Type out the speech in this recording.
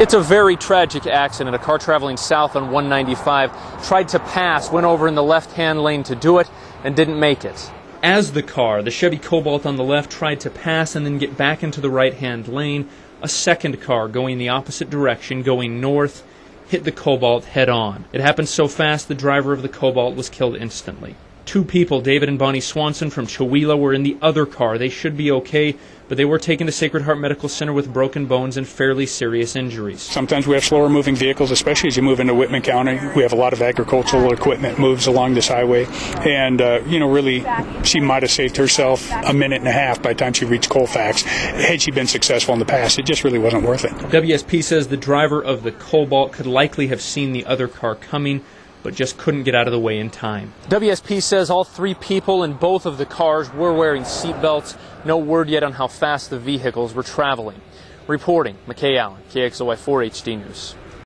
It's a very tragic accident. A car traveling south on 195 tried to pass, went over in the left hand lane to do it, and didn't make it. As the car, the Chevy Cobalt on the left, tried to pass and then get back into the right hand lane, a second car going the opposite direction, going north, hit the Cobalt head on. It happened so fast the driver of the Cobalt was killed instantly. Two people, David and Bonnie Swanson from Chewelah, were in the other car. They should be okay, but they were taken to Sacred Heart Medical Center with broken bones and fairly serious injuries. Sometimes we have slower moving vehicles, especially as you move into Whitman County. We have a lot of agricultural equipment moves along this highway, and uh, you know, really, she might have saved herself a minute and a half by the time she reached Colfax. Had she been successful in the past, it just really wasn't worth it. WSP says the driver of the Cobalt could likely have seen the other car coming but just couldn't get out of the way in time. WSP says all three people in both of the cars were wearing seatbelts. No word yet on how fast the vehicles were traveling. Reporting, McKay Allen, KXLY 4 HD News.